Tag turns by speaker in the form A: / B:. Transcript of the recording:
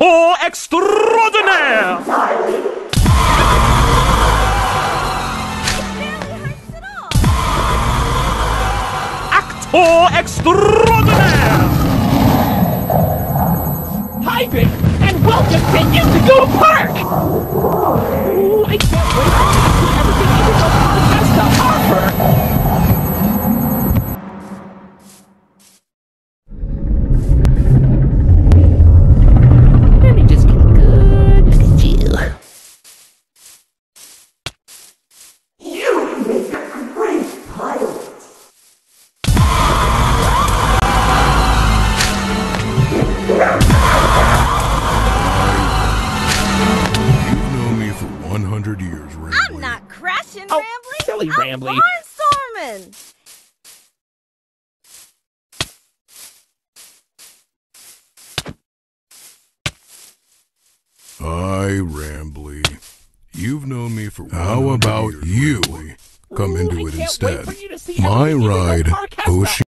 A: Actor extraordinaire! Actor extraordinaire!
B: And welcome to Indigo Park!
C: Crashing,
B: Oh,
C: Rambley.
B: silly
C: I'm
B: Rambley.
C: barnstorming.
D: Hi, Rambley. You've known me for How about you come into
B: I
D: it
B: can't wait
D: instead?
B: for you to see
D: My ride,
B: Park
D: Ocean.